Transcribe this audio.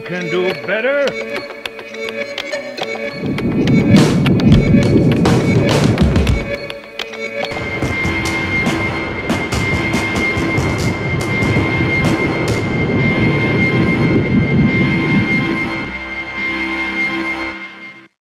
You can do better.